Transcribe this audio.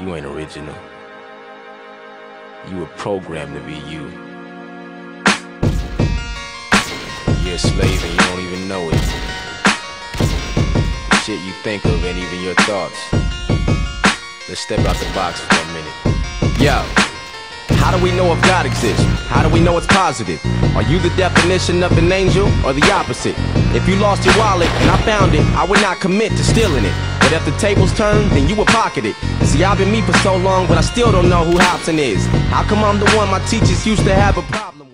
You ain't original. You were programmed to be you. You're a slave and you don't even know it. The shit you think of ain't even your thoughts. Let's step out the box for a minute. Yo, how do we know if God exists? How do we know it's positive? Are you the definition of an angel or the opposite? If you lost your wallet and I found it, I would not commit to stealing it. But if the tables turn, then you would pocket it. See, I've been me for so long, but I still don't know who Hopsin is. How come I'm the one my teachers used to have a problem?